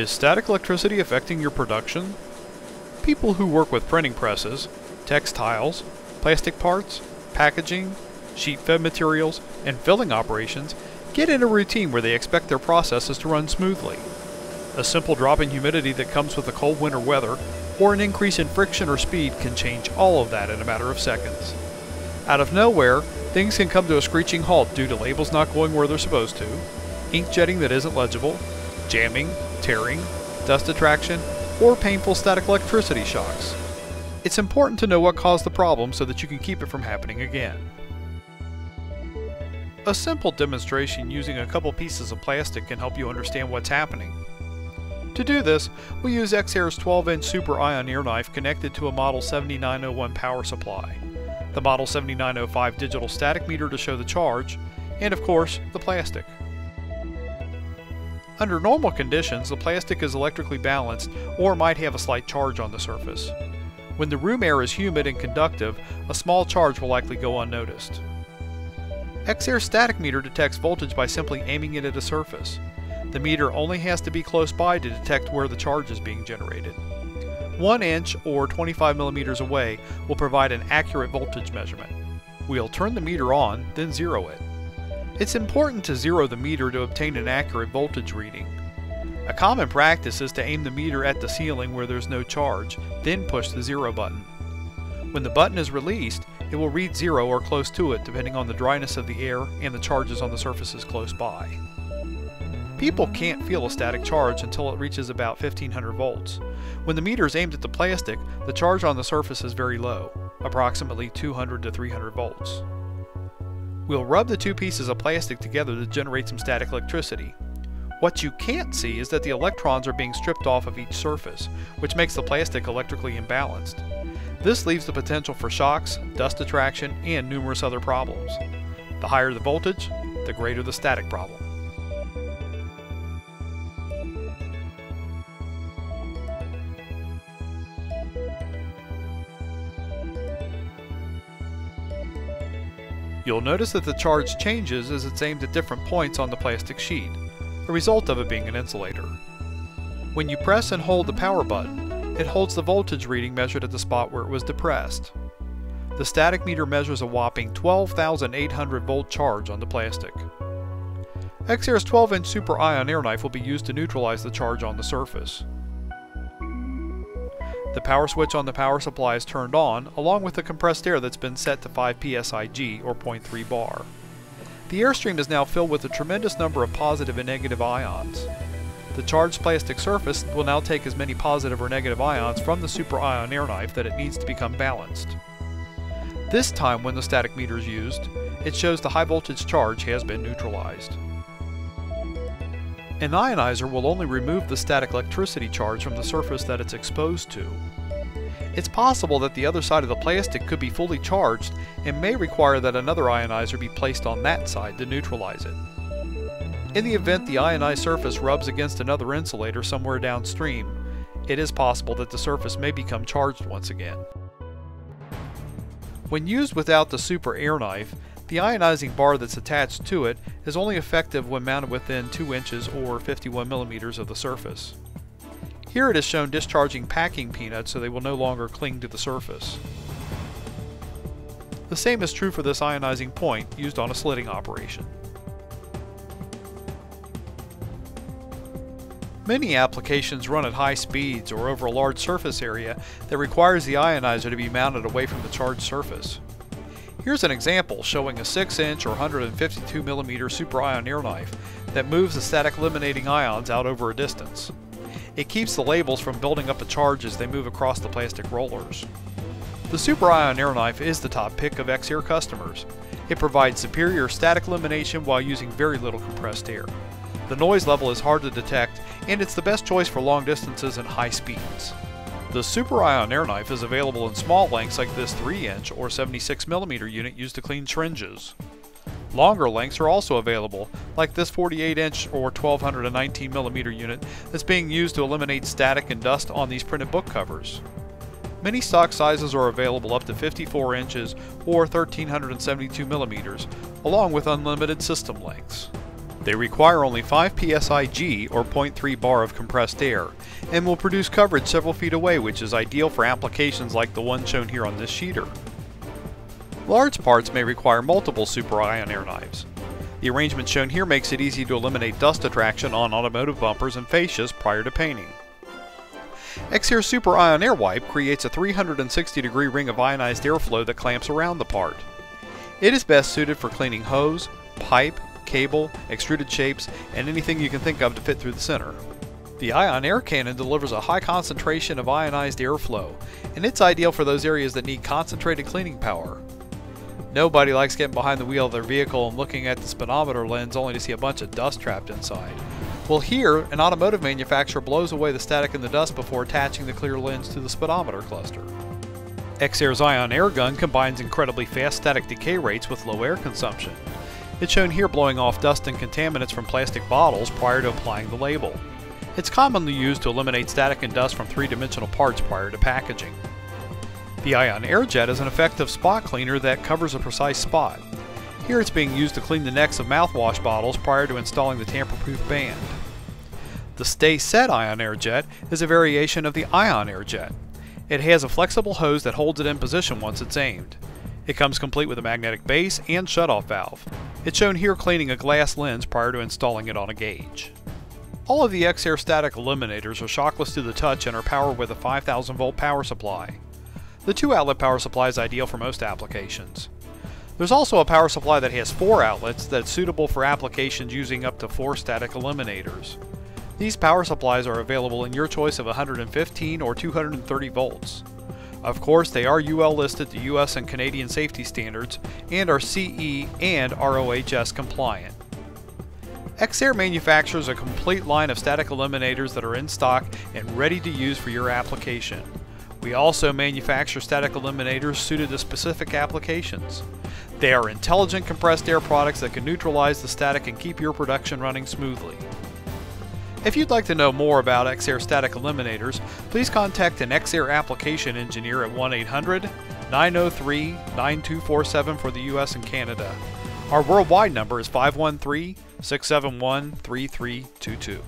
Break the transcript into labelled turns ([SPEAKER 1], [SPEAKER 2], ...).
[SPEAKER 1] Is static electricity affecting your production? People who work with printing presses, textiles, plastic parts, packaging, sheet fed materials, and filling operations get in a routine where they expect their processes to run smoothly. A simple drop in humidity that comes with the cold winter weather, or an increase in friction or speed can change all of that in a matter of seconds. Out of nowhere, things can come to a screeching halt due to labels not going where they're supposed to, ink jetting that isn't legible, jamming, tearing, dust attraction, or painful static electricity shocks. It's important to know what caused the problem so that you can keep it from happening again. A simple demonstration using a couple pieces of plastic can help you understand what's happening. To do this, we use EXAIR's 12-inch Super Ion air knife connected to a Model 7901 power supply, the Model 7905 digital static meter to show the charge, and of course, the plastic. Under normal conditions, the plastic is electrically balanced or might have a slight charge on the surface. When the room air is humid and conductive, a small charge will likely go unnoticed. EXAIR's static meter detects voltage by simply aiming it at a surface. The meter only has to be close by to detect where the charge is being generated. 1 inch or 25 millimeters away will provide an accurate voltage measurement. We'll turn the meter on, then zero it. It's important to zero the meter to obtain an accurate voltage reading. A common practice is to aim the meter at the ceiling where there's no charge, then push the zero button. When the button is released, it will read zero or close to it depending on the dryness of the air and the charges on the surfaces close by. People can't feel a static charge until it reaches about 1500 volts. When the meter is aimed at the plastic, the charge on the surface is very low, approximately 200 to 300 volts. We'll rub the two pieces of plastic together to generate some static electricity. What you can't see is that the electrons are being stripped off of each surface, which makes the plastic electrically imbalanced. This leaves the potential for shocks, dust attraction, and numerous other problems. The higher the voltage, the greater the static problem. You'll notice that the charge changes as it's aimed at different points on the plastic sheet, a result of it being an insulator. When you press and hold the power button, it holds the voltage reading measured at the spot where it was depressed. The static meter measures a whopping 12,800 volt charge on the plastic. EXAIR's 12-inch Super Ion air knife will be used to neutralize the charge on the surface. The power switch on the power supply is turned on, along with the compressed air that's been set to 5 psig, or 0.3 bar. The airstream is now filled with a tremendous number of positive and negative ions. The charged plastic surface will now take as many positive or negative ions from the super ion air knife that it needs to become balanced. This time when the static meter is used, it shows the high voltage charge has been neutralized. An ionizer will only remove the static electricity charge from the surface that it's exposed to. It's possible that the other side of the plastic could be fully charged and may require that another ionizer be placed on that side to neutralize it. In the event the ionized surface rubs against another insulator somewhere downstream, it is possible that the surface may become charged once again. When used without the super air knife, the ionizing bar that's attached to it is only effective when mounted within 2 inches or 51 millimeters of the surface. Here it is shown discharging packing peanuts so they will no longer cling to the surface. The same is true for this ionizing point used on a slitting operation. Many applications run at high speeds or over a large surface area that requires the ionizer to be mounted away from the charged surface. Here's an example showing a 6-inch or 152mm super ion air knife that moves the static eliminating ions out over a distance. It keeps the labels from building up a charge as they move across the plastic rollers. The Super Ion Air Knife is the top pick of EXAIR customers. It provides superior static elimination while using very little compressed air. The noise level is hard to detect, and it's the best choice for long distances and high speeds. The Super Ion air knife is available in small lengths like this 3-inch or 76mm unit used to clean syringes. Longer lengths are also available, like this 48-inch or 1219mm unit that's being used to eliminate static and dust on these printed book covers. Many stock sizes are available up to 54 inches or 1372 millimeters, along with unlimited system lengths. They require only 5 psi G or 0.3 bar of compressed air and will produce coverage several feet away which is ideal for applications like the one shown here on this sheeter. Large parts may require multiple super ion air knives. The arrangement shown here makes it easy to eliminate dust attraction on automotive bumpers and fascias prior to painting. EXAIR Super Ion Air Wipe creates a 360 degree ring of ionized airflow that clamps around the part. It is best suited for cleaning hose, pipe, cable, extruded shapes, and anything you can think of to fit through the center. The Ion Air Cannon delivers a high concentration of ionized airflow, and it's ideal for those areas that need concentrated cleaning power. Nobody likes getting behind the wheel of their vehicle and looking at the speedometer lens only to see a bunch of dust trapped inside. Well here, an automotive manufacturer blows away the static and the dust before attaching the clear lens to the speedometer cluster. EXAIR's Ion Air Gun combines incredibly fast static decay rates with low air consumption. It's shown here blowing off dust and contaminants from plastic bottles prior to applying the label. It's commonly used to eliminate static and dust from three-dimensional parts prior to packaging. The Ion Airjet is an effective spot cleaner that covers a precise spot. Here it's being used to clean the necks of mouthwash bottles prior to installing the tamper-proof band. The Stay Set Ion Airjet is a variation of the Ion Airjet. It has a flexible hose that holds it in position once it's aimed. It comes complete with a magnetic base and shutoff valve. It's shown here cleaning a glass lens prior to installing it on a gauge. All of the EXAIR static eliminators are shockless to the touch and are powered with a 5000 volt power supply. The 2-outlet power supply is ideal for most applications. There's also a power supply that has 4 outlets that's suitable for applications using up to 4 static eliminators. These power supplies are available in your choice of 115 or 230 volts. Of course, they are UL listed to US and Canadian safety standards and are CE and ROHS compliant. EXAIR manufactures a complete line of static eliminators that are in stock and ready to use for your application. We also manufacture static eliminators suited to specific applications. They are intelligent compressed air products that can neutralize the static and keep your production running smoothly. If you'd like to know more about EXAIR static eliminators, please contact an EXAIR application engineer at 1-800-903-9247 for the US and Canada. Our worldwide number is 513 671 3322.